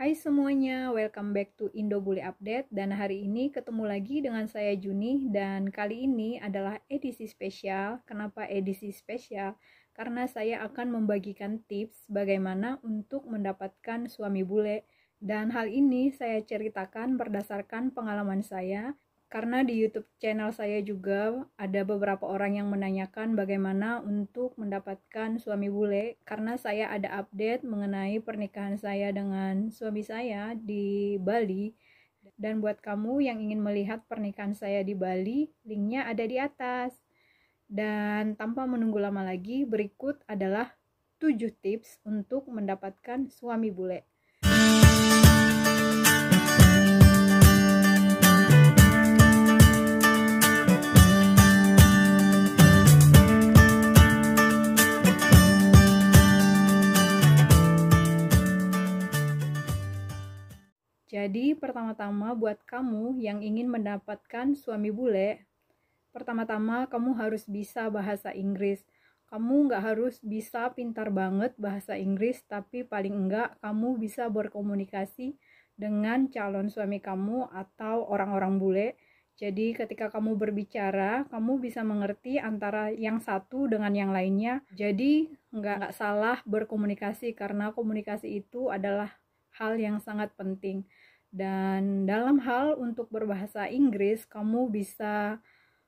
Hai semuanya, welcome back to Indo Bule Update dan hari ini ketemu lagi dengan saya Juni dan kali ini adalah edisi spesial. Kenapa edisi spesial? Karena saya akan membagikan tips bagaimana untuk mendapatkan suami bule dan hal ini saya ceritakan berdasarkan pengalaman saya karena di YouTube channel saya juga ada beberapa orang yang menanyakan bagaimana untuk mendapatkan suami bule. Karena saya ada update mengenai pernikahan saya dengan suami saya di Bali. Dan buat kamu yang ingin melihat pernikahan saya di Bali linknya ada di atas. Dan tanpa menunggu lama lagi berikut adalah 7 tips untuk mendapatkan suami bule Jadi, pertama-tama buat kamu yang ingin mendapatkan suami bule, pertama-tama kamu harus bisa bahasa Inggris. Kamu nggak harus bisa pintar banget bahasa Inggris, tapi paling enggak kamu bisa berkomunikasi dengan calon suami kamu atau orang-orang bule. Jadi ketika kamu berbicara, kamu bisa mengerti antara yang satu dengan yang lainnya. Jadi nggak, salah berkomunikasi karena komunikasi itu adalah hal yang sangat penting. Dan dalam hal untuk berbahasa Inggris, kamu bisa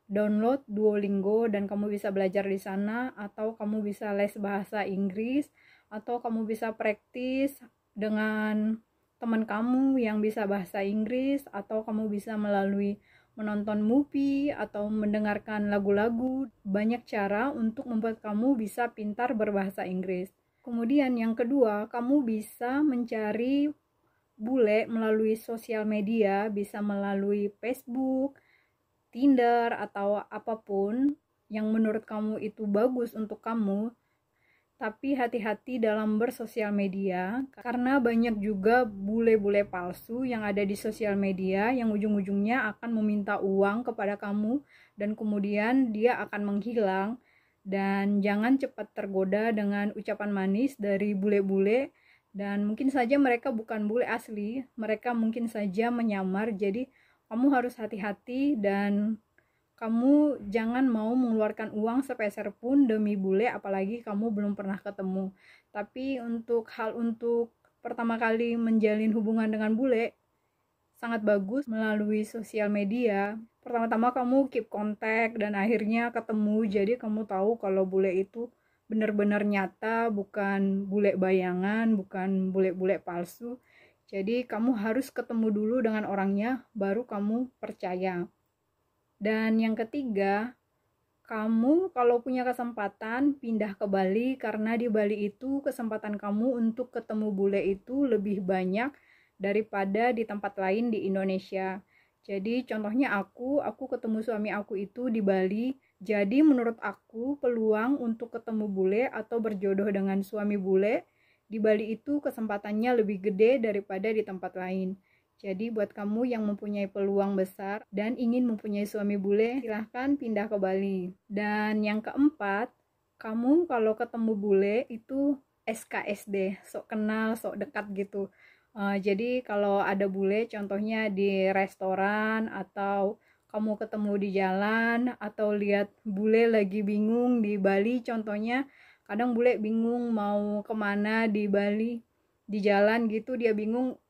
download Duolingo dan kamu bisa belajar di sana atau kamu bisa les bahasa Inggris atau kamu bisa praktis dengan teman kamu yang bisa bahasa Inggris atau kamu bisa melalui menonton movie atau mendengarkan lagu-lagu. Banyak cara untuk membuat kamu bisa pintar berbahasa Inggris. Kemudian yang kedua, kamu bisa mencari bule melalui sosial media, bisa melalui Facebook, Tinder, atau apa pun yang menurut kamu itu bagus untuk kamu. Tapi hati-hati dalam bersosial media, karena banyak juga bule-bule palsu yang ada di sosial media yang ujung-ujungnya akan meminta uang kepada kamu dan kemudian dia akan menghilang. Dan jangan cepat tergoda dengan ucapan manis dari bule-bule dan mungkin saja mereka bukan bule asli mereka mungkin saja menyamar. Jadi kamu harus hati-hati dan kamu jangan mau mengeluarkan uang sepeser pun demi bule apalagi kamu belum pernah ketemu. Tapi untuk hal untuk pertama kali menjalin hubungan dengan bule sangat bagus melalui sosial media. Pertama-tama kamu keep kontak dan akhirnya ketemu. Jadi kamu tahu kalau bule itu benar-benar nyata bukan bule bayangan bukan bule-bule palsu jadi kamu harus ketemu dulu dengan orangnya baru kamu percaya dan yang ketiga kamu kalau punya kesempatan pindah ke Bali karena di Bali itu kesempatan kamu untuk ketemu bule itu lebih banyak daripada di tempat lain di Indonesia. Jadi contohnya aku, aku ketemu suami aku itu di Bali jadi menurut aku peluang untuk ketemu bule atau berjodoh dengan suami bule di Bali itu kesempatannya lebih gede daripada di tempat lain. Jadi buat kamu yang mempunyai peluang besar dan ingin mempunyai suami bule, silahkan pindah ke Bali. Dan yang keempat, kamu kalau ketemu bule itu SKSD, sok kenal, sok dekat gitu. Uh, jadi kalau ada bule, contohnya di restoran atau kamu ketemu di jalan atau lihat bule lagi bingung di Bali contohnya kadang bule bingung mau ke mana di Bali di jalan gitu dia bingung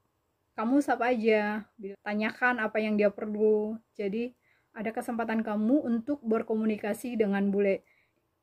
kamu sapa aja tanyakan apa yang dia perlu. Jadi ada kesempatan kamu untuk berkomunikasi dengan bule.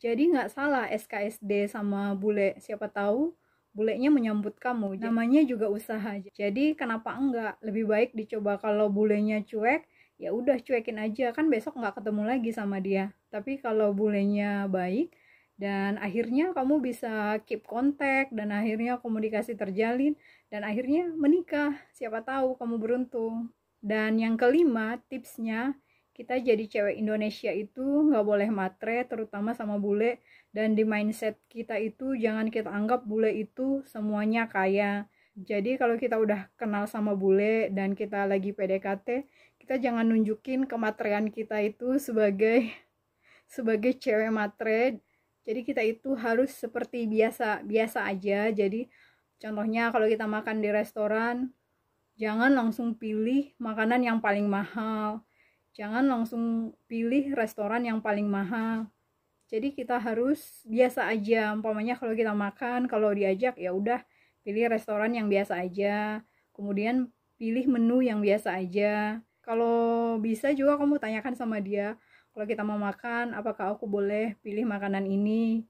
Jadi nggak salah SKSD sama bule. Siapa tahu bulenya menyambut kamu. Namanya juga usaha. Jadi kenapa enggak? Lebih baik dicoba kalau bulenya cuek ya udah cuekin aja. Kan besok nggak ketemu lagi sama dia. Tapi kalau bulenya baik dan akhirnya kamu bisa keep kontak dan akhirnya komunikasi terjalin dan akhirnya menikah. Siapa tahu kamu beruntung. Dan yang kelima tipsnya kita jadi cewek Indonesia itu nggak boleh matre terutama sama bule. Dan di mindset kita itu jangan kita anggap bule itu semuanya kaya jadi kalau kita udah kenal sama bule dan kita lagi PDKT kita jangan nunjukin kematerian kita itu sebagai sebagai cewek matre. Jadi kita itu harus seperti biasa biasa aja. Jadi contohnya kalau kita makan di restoran jangan langsung pilih makanan yang paling mahal. Jangan langsung pilih restoran yang paling mahal. Jadi kita harus biasa aja. Umpamanya kalau kita makan kalau diajak ya udah pilih restoran yang biasa aja. Kemudian pilih menu yang biasa aja. Kalau bisa juga kamu tanyakan sama dia kalau kita mau makan apakah aku boleh pilih makanan ini?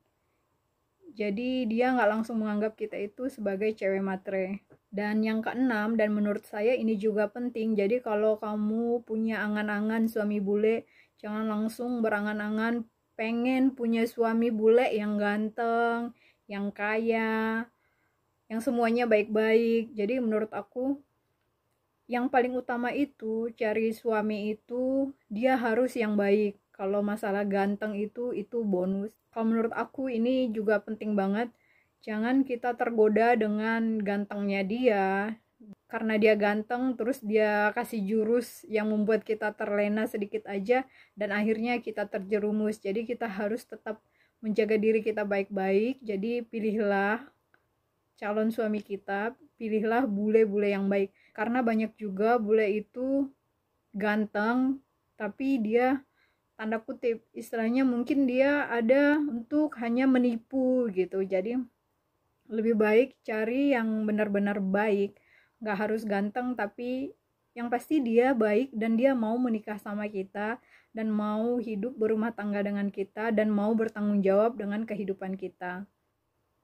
Jadi dia nggak langsung menganggap kita itu sebagai cewek matre. Dan yang keenam dan menurut saya ini juga penting. Jadi kalau kamu punya angan-angan suami bule jangan langsung berangan-angan pengen punya suami bule yang ganteng, yang kaya, yang semuanya baik-baik. Jadi menurut aku yang paling utama itu cari suami itu dia harus yang baik. Kalau masalah ganteng itu itu bonus. Kalau menurut aku ini juga penting banget. Jangan kita tergoda dengan gantengnya dia, karena dia ganteng terus dia kasih jurus yang membuat kita terlena sedikit aja dan akhirnya kita terjerumus jadi kita harus tetap menjaga diri kita baik-baik jadi pilihlah calon suami kita pilihlah bule-bule yang baik. Karena banyak juga bule itu ganteng tapi dia tanda kutip istilahnya mungkin dia ada untuk hanya menipu gitu. Jadi lebih baik cari yang benar-benar baik. Nggak harus ganteng tapi yang pasti dia baik dan dia mau menikah sama kita dan mau hidup berumah tangga dengan kita dan mau bertanggung jawab dengan kehidupan kita.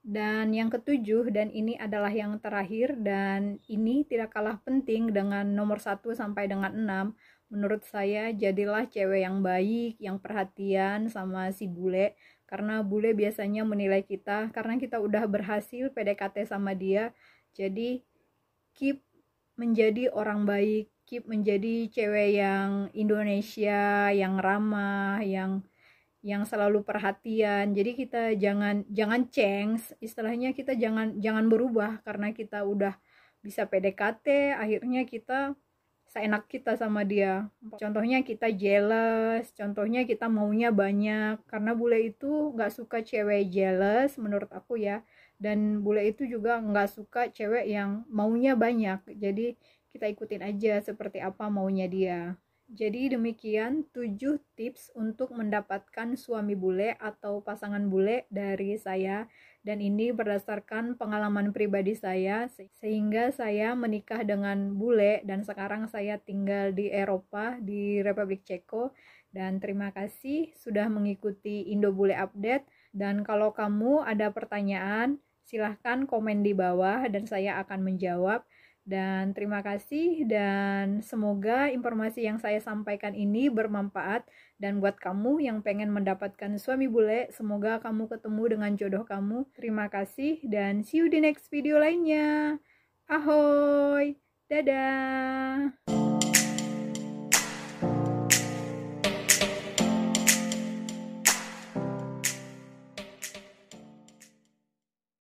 Dan yang ketujuh, dan ini adalah yang terakhir, dan ini tidak kalah penting dengan nomor satu sampai dengan enam. Menurut saya, jadilah cewek yang baik, yang perhatian sama si bule, karena bule biasanya menilai kita, karena kita udah berhasil PDKT sama dia, jadi keep menjadi orang baik keep menjadi cewek yang Indonesia yang ramah yang yang selalu perhatian. Jadi kita jangan jangan cengs istilahnya kita jangan jangan berubah karena kita udah bisa PDKT akhirnya kita seenak kita sama dia. Contohnya kita jealous. Contohnya kita maunya banyak. Karena bule itu nggak suka cewek jealous menurut aku ya. Dan bule itu juga nggak suka cewek yang maunya banyak. Jadi kita ikutin aja seperti apa maunya dia jadi demikian 7 tips untuk mendapatkan suami bule atau pasangan bule dari saya. Dan ini berdasarkan pengalaman pribadi saya sehingga saya menikah dengan bule dan sekarang saya tinggal di Eropa di Republik Ceko. Dan terima kasih sudah mengikuti Indo Bule Update. Dan kalau kamu ada pertanyaan silahkan komen di bawah dan saya akan menjawab. Dan terima kasih dan semoga informasi yang saya sampaikan ini bermanfaat dan buat kamu yang pengen mendapatkan suami bule, semoga kamu ketemu dengan jodoh kamu. Terima kasih dan see you di next video lainnya. Ahoy! Dadah!